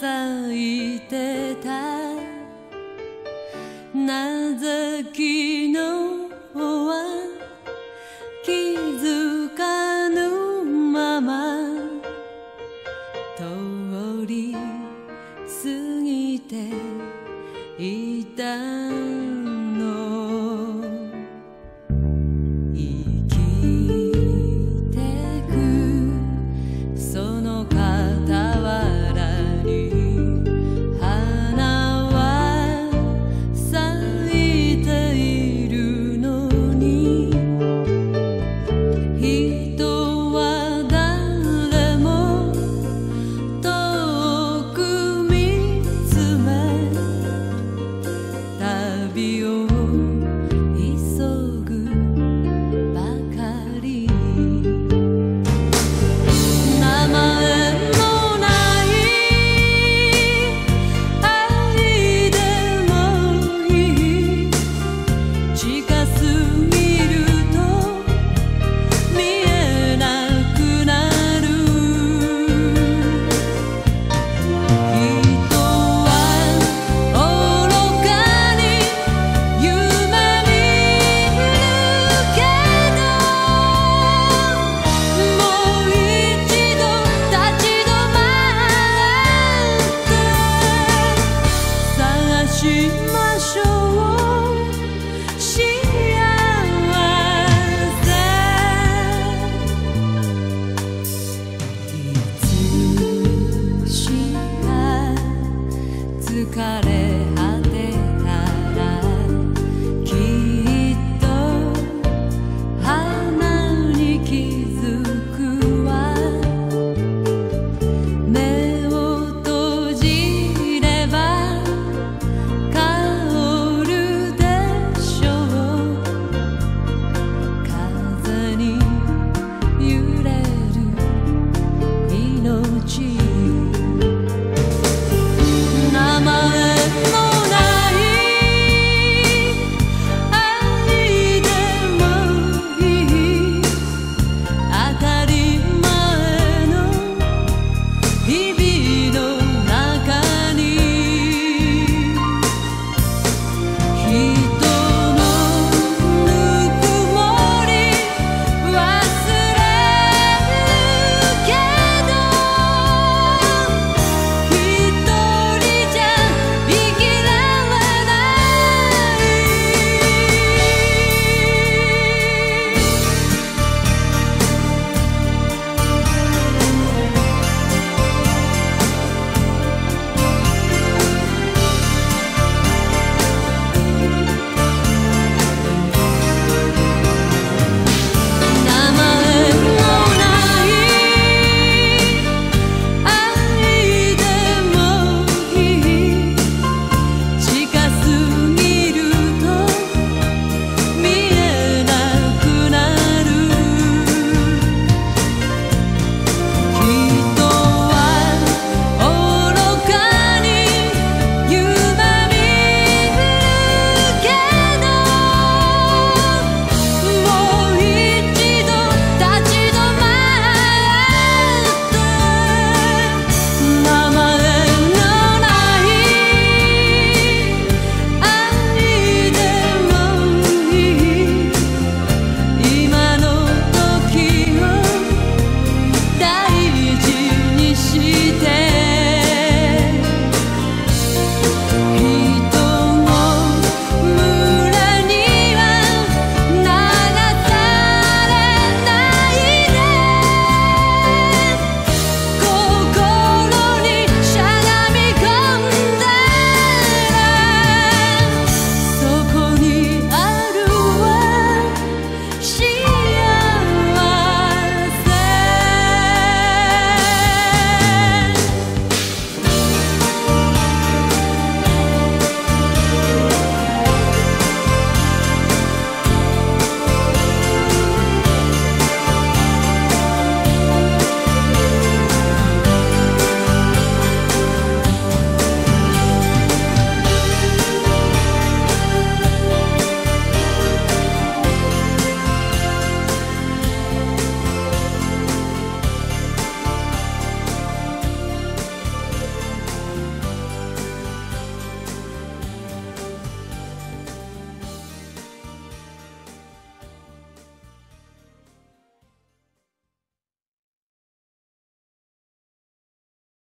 咲いてた。なぜ君 buscaré.